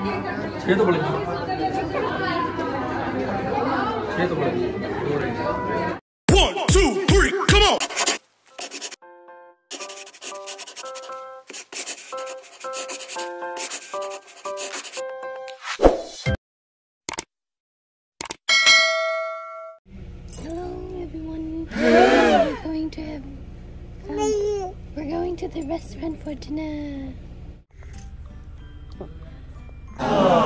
One, two, three. Come on. Hello, everyone. We're going to have. We're going to the restaurant for dinner. Wow,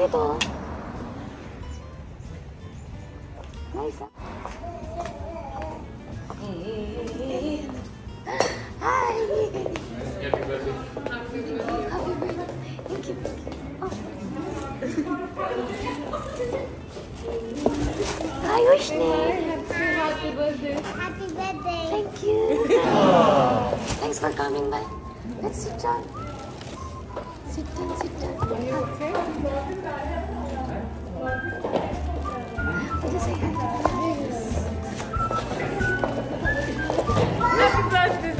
Ah. Nice ah. Hi! Happy birthday. Thank you. Oh. Hi, Wishne. Happy birthday. Thank you. Thanks for coming by. Let's sit down. Sit down, sit down. Happy birthday,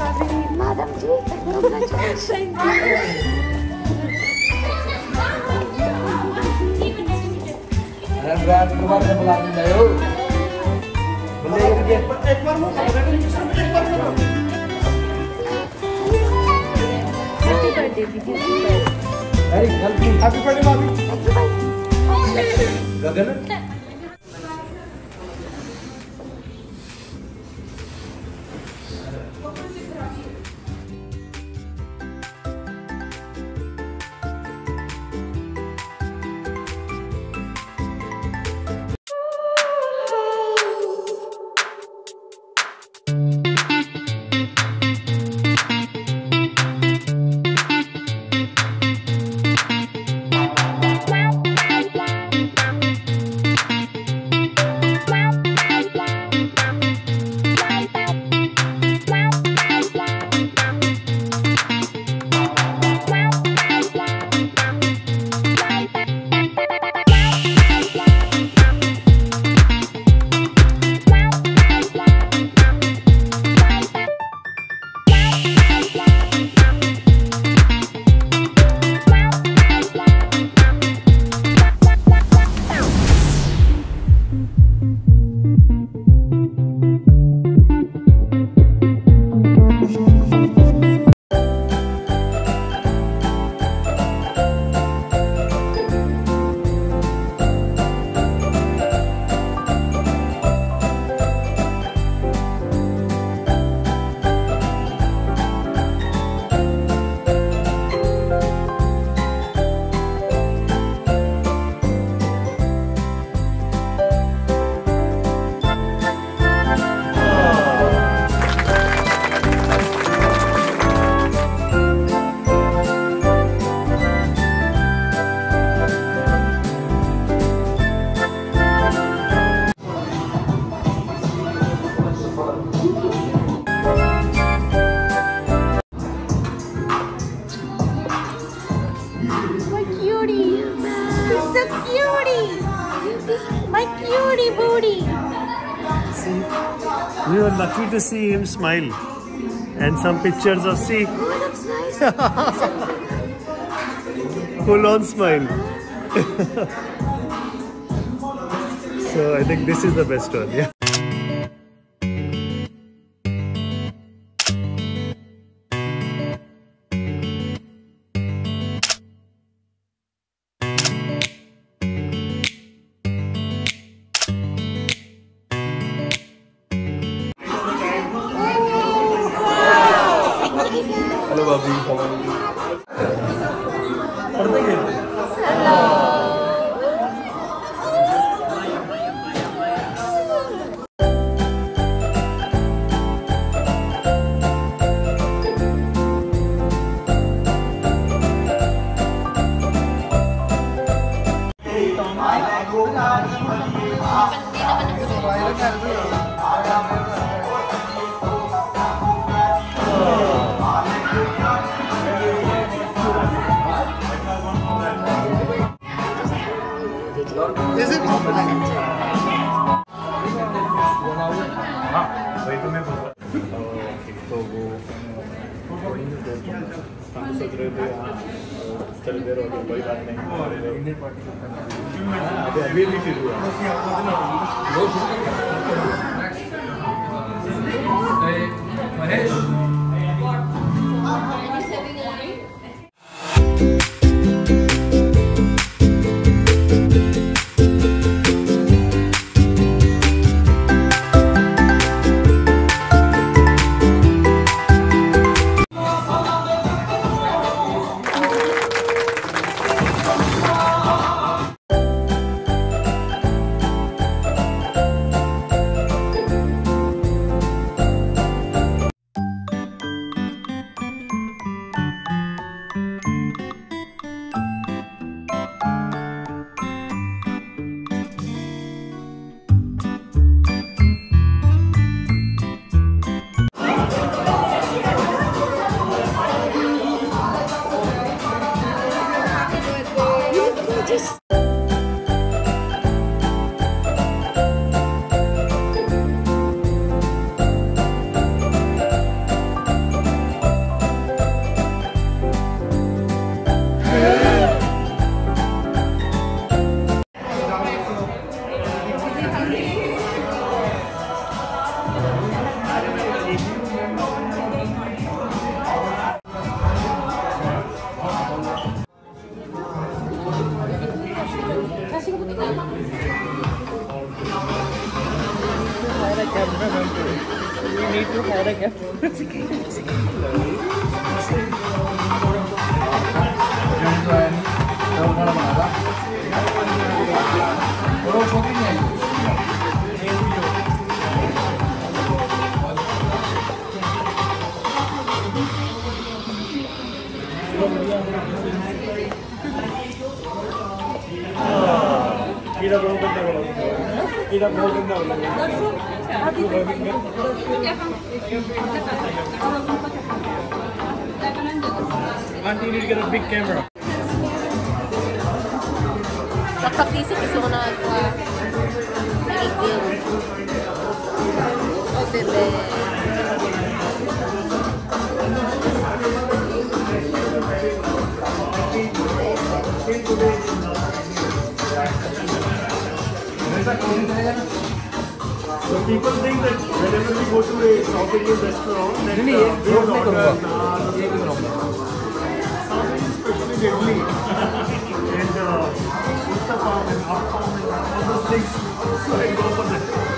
Daddy. Bobby. Thank you, bye. Gagan. My to see him smile. And some pictures of see Oh, that's nice. full on smile. so I think this is the best one. Yeah. Hello, Abu. How are you? What are they getting? सोच रहे थे हाँ चल दे रहे कोई बात नहीं अभी अभी भी शुरू हुआ We remember, need to have a gift. ಕೀಡ need to get a big camera. Kapag-isip kasi ko. Oh, bebe. Thank you are crowded there? So people think that whenever we go to a South Indian restaurant, that uh, we will order uh, naan. South Indian, especially idli, and uh, uttapam and appam and all those things. So I go for that.